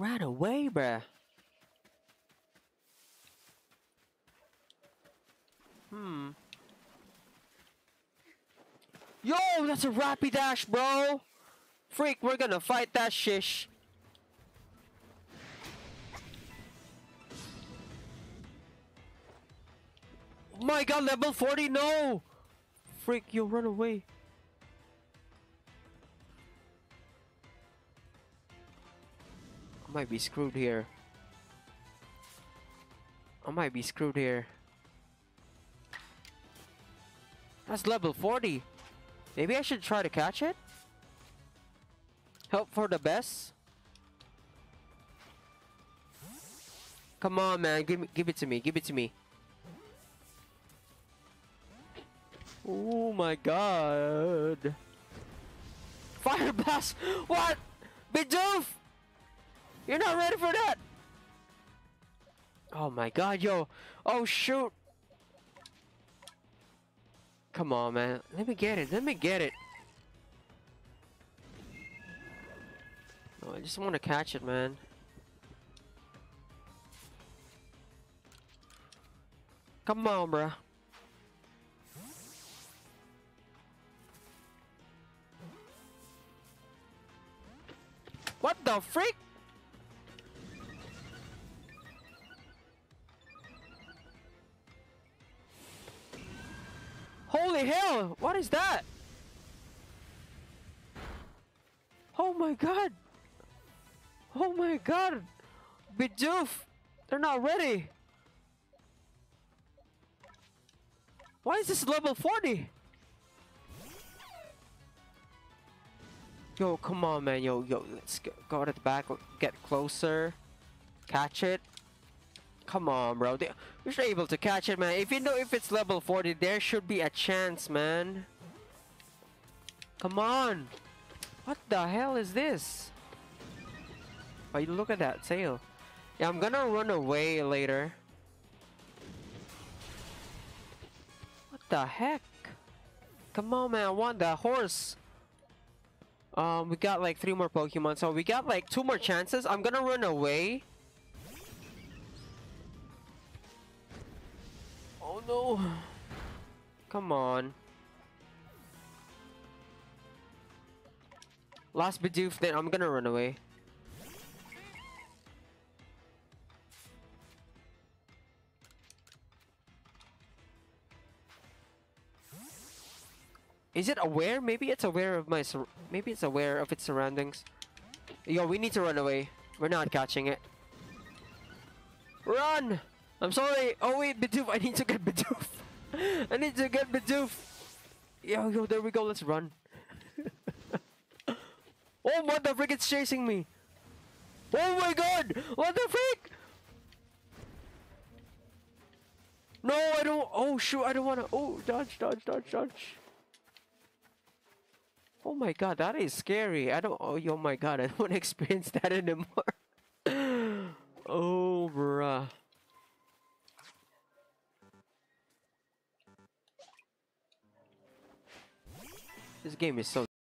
ran away, bruh. Hmm. Yo, that's a Rapidash, bro! Freak, we're gonna fight that shish. Oh my god, level 40, no! Freak, you run away. I might be screwed here. I might be screwed here. That's level 40. Maybe I should try to catch it? Help for the best? Come on, man. Give, me, give it to me. Give it to me. Oh my god. Fire blast! What? Bidoof! You're not ready for that! Oh my god, yo! Oh shoot! Come on, man. Let me get it. Let me get it. I just want to catch it, man. Come on, bruh. What the freak? Holy hell! What is that? Oh my god! Oh my god! Bidoof! They're not ready! Why is this level 40? Yo, come on, man. Yo, yo, let's go, go to the back. Get closer. Catch it. Come on, bro. They, you're able to catch it, man. If you know if it's level 40, there should be a chance, man. Come on. What the hell is this? Oh, you look at that tail. Yeah, I'm gonna run away later. What the heck? Come on, man. I want that horse. Um, we got like three more Pokemon, so we got like two more chances. I'm gonna run away. Oh no! Come on. Last Bidoof, then I'm gonna run away. Is it aware? Maybe it's aware of my maybe it's aware of its surroundings. Yo, we need to run away. We're not catching it. Run! I'm sorry. Oh wait, Bidoof. I need to get Bidoof. I need to get Bidoof. Yo, yo, there we go. Let's run. oh, what the frick? It's chasing me. Oh my god! What the frick? No, I don't. Oh shoot! I don't want to. Oh, dodge, dodge, dodge, dodge. Oh my god, that is scary. I don't. Oh, oh my god, I don't want to experience that anymore. This game is so